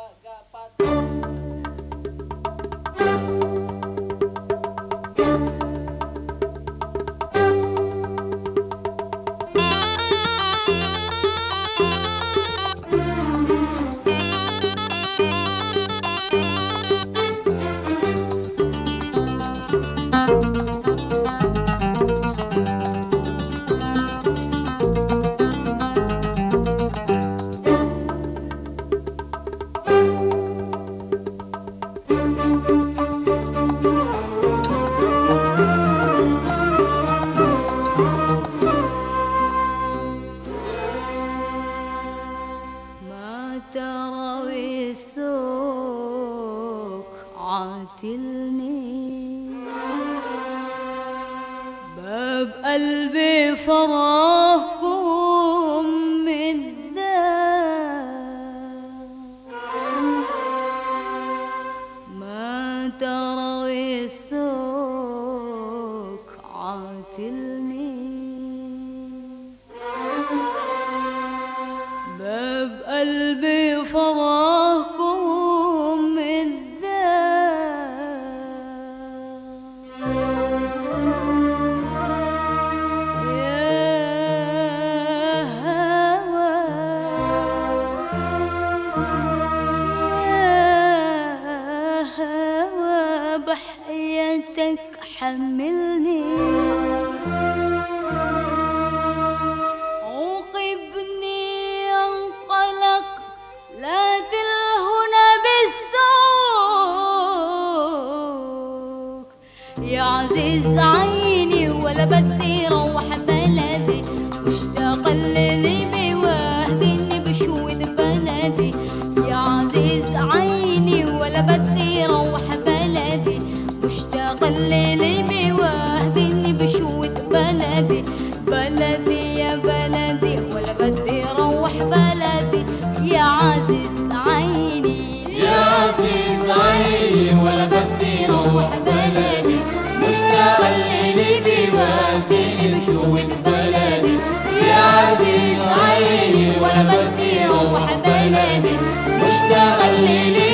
ما السوق عاتلني باب قلبي فراقكم من ما ترى السوق عاتلني. باب قلبي فراقكم بحياتك حملني. عوقبني انقلق. لا تلهنا بالسوق يا عزيز عيني ولا بدي روح بلدي مشتاق اللي بيوهدني بشوذ بلدي. بلدي يا بلدي ولا بدي روح بلدي. يا عزيز عيني يا عزيز عيني ولا بدي روح بلدي. مشتاق الليل بيوديني بشوق بلدي. يا عزيز عيني ولا بدي روح بلدي. مشتاق الليل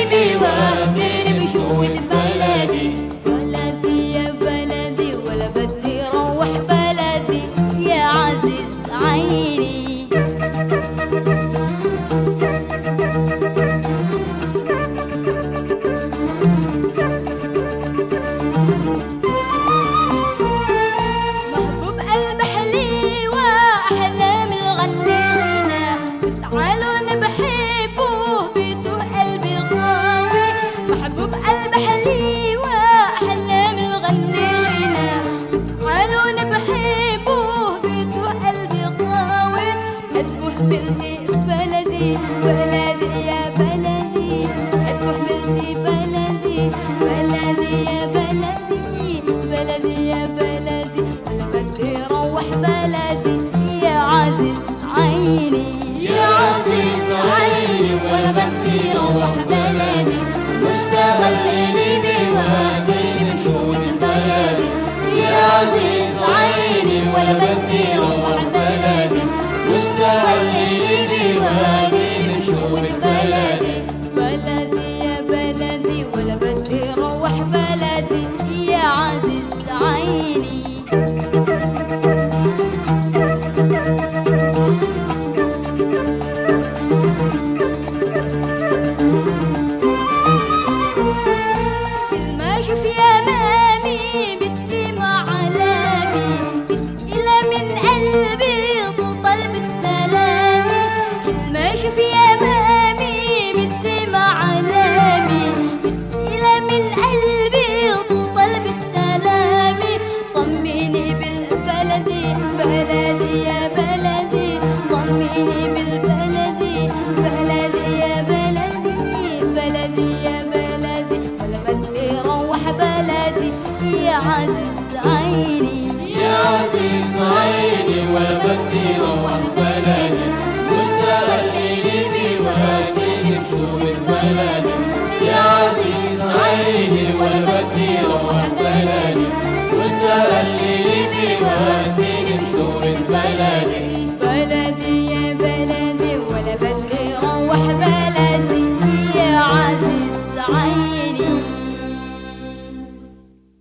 مني بلدي بلدي يا بلدي. مني بلدي بلدي يا بلدي. بلدي يا بلدي ولا بدي روح بلدي. يا عزيز عيني يا عزيز عيني ولا بدي روح بلدي. مشتاق الليل بيوديني بشوق بلدي يا عزيز عيني ولا بدي روح بدي روح بلدي. بلدي مشتاق الليل بيوديني بشوق بلدي.